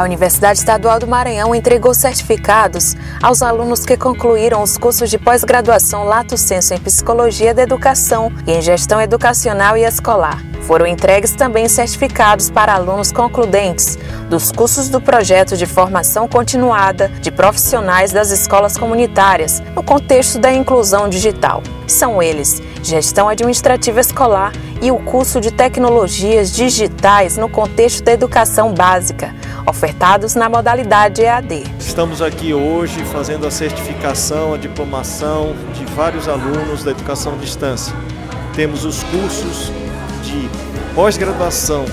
A Universidade Estadual do Maranhão entregou certificados aos alunos que concluíram os cursos de pós-graduação Lato Senso em Psicologia da Educação e em Gestão Educacional e Escolar. Foram entregues também certificados para alunos concludentes dos cursos do projeto de formação continuada de profissionais das escolas comunitárias no contexto da inclusão digital. São eles Gestão Administrativa Escolar e o curso de Tecnologias Digitais no contexto da educação básica, ofertados na modalidade EAD. Estamos aqui hoje fazendo a certificação, a diplomação de vários alunos da educação à distância. Temos os cursos de pós-graduação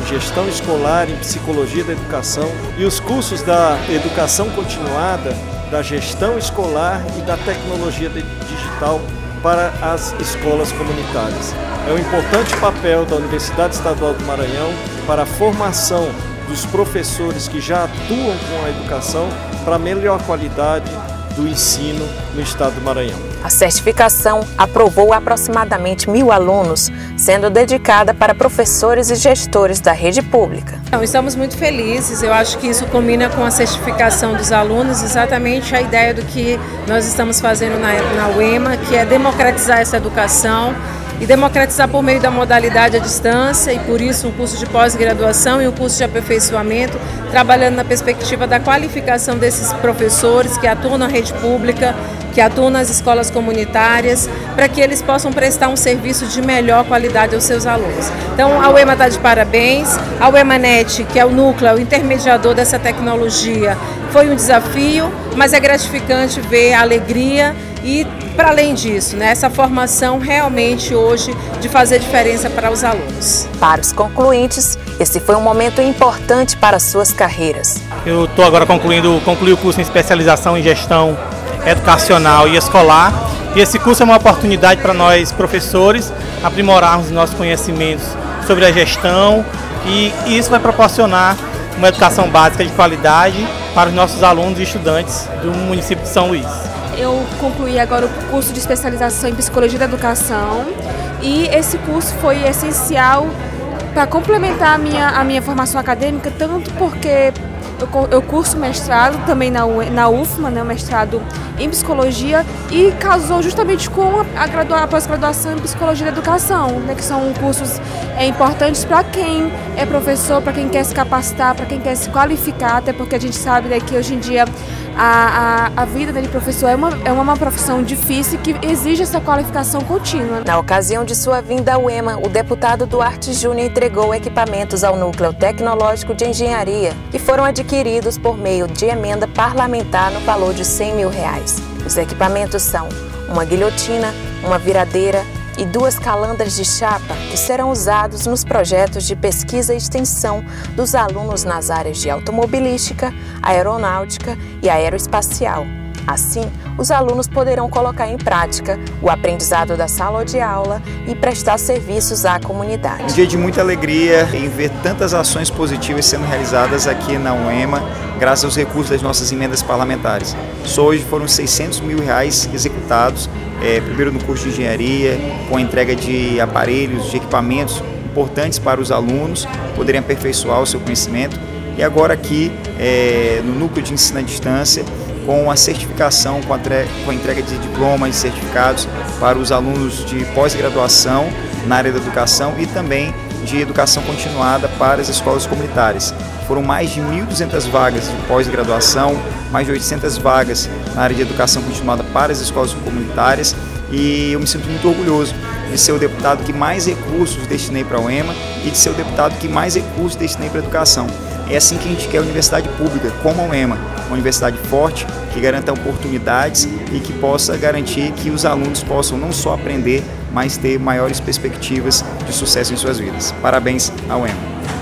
em gestão escolar, em psicologia da educação e os cursos da educação continuada, da gestão escolar e da tecnologia digital para as escolas comunitárias. É um importante papel da Universidade Estadual do Maranhão para a formação dos professores que já atuam com a educação para melhor qualidade do ensino no estado do Maranhão. A certificação aprovou aproximadamente mil alunos, sendo dedicada para professores e gestores da rede pública. Então, estamos muito felizes, eu acho que isso combina com a certificação dos alunos, exatamente a ideia do que nós estamos fazendo na, na UEMA, que é democratizar essa educação, e democratizar por meio da modalidade à distância e por isso um curso de pós-graduação e um curso de aperfeiçoamento, trabalhando na perspectiva da qualificação desses professores que atuam na rede pública, que atuam nas escolas comunitárias, para que eles possam prestar um serviço de melhor qualidade aos seus alunos. Então a UEMA está de parabéns, a UEMANET, que é o núcleo, o intermediador dessa tecnologia, foi um desafio, mas é gratificante ver a alegria e, para além disso, né, essa formação realmente hoje de fazer diferença para os alunos. Para os concluintes, esse foi um momento importante para suas carreiras. Eu estou agora concluindo, concluí o curso em especialização em gestão educacional e escolar. E esse curso é uma oportunidade para nós, professores, aprimorarmos nossos conhecimentos sobre a gestão e isso vai proporcionar uma educação básica de qualidade para os nossos alunos e estudantes do município de São Luís eu concluí agora o curso de especialização em psicologia da educação. E esse curso foi essencial para complementar a minha, a minha formação acadêmica, tanto porque eu, eu curso mestrado também na, na UFMA, né, mestrado em psicologia, e casou justamente com a, a pós-graduação em psicologia da educação, né, que são cursos é, importantes para quem é professor, para quem quer se capacitar, para quem quer se qualificar, até porque a gente sabe né, que hoje em dia a, a, a vida de professor é uma, é uma profissão difícil que exige essa qualificação contínua. Na ocasião de sua vinda ao EMA, o deputado Duarte Júnior entregou equipamentos ao Núcleo Tecnológico de Engenharia, que foram adquiridos por meio de emenda parlamentar no valor de 100 mil reais. Os equipamentos são uma guilhotina, uma viradeira, e duas calandras de chapa que serão usados nos projetos de pesquisa e extensão dos alunos nas áreas de automobilística, aeronáutica e aeroespacial. Assim, os alunos poderão colocar em prática o aprendizado da sala de aula e prestar serviços à comunidade. Um dia de muita alegria em ver tantas ações positivas sendo realizadas aqui na UEMA, graças aos recursos das nossas emendas parlamentares. Só hoje foram 600 mil reais executados, é, primeiro no curso de engenharia, com a entrega de aparelhos, de equipamentos importantes para os alunos poderem aperfeiçoar o seu conhecimento, e agora aqui é, no núcleo de ensino à distância, com a certificação, com a, com a entrega de diplomas e certificados para os alunos de pós-graduação na área da educação e também de educação continuada para as escolas comunitárias. Foram mais de 1.200 vagas de pós-graduação, mais de 800 vagas na área de educação continuada para as escolas comunitárias e eu me sinto muito orgulhoso de ser o deputado que mais recursos destinei para a UEMA e de ser o deputado que mais recursos destinei para a educação. É assim que a gente quer a universidade pública, como a UEMA, uma universidade forte, que garanta oportunidades e que possa garantir que os alunos possam não só aprender, mas ter maiores perspectivas de sucesso em suas vidas. Parabéns à UEMA.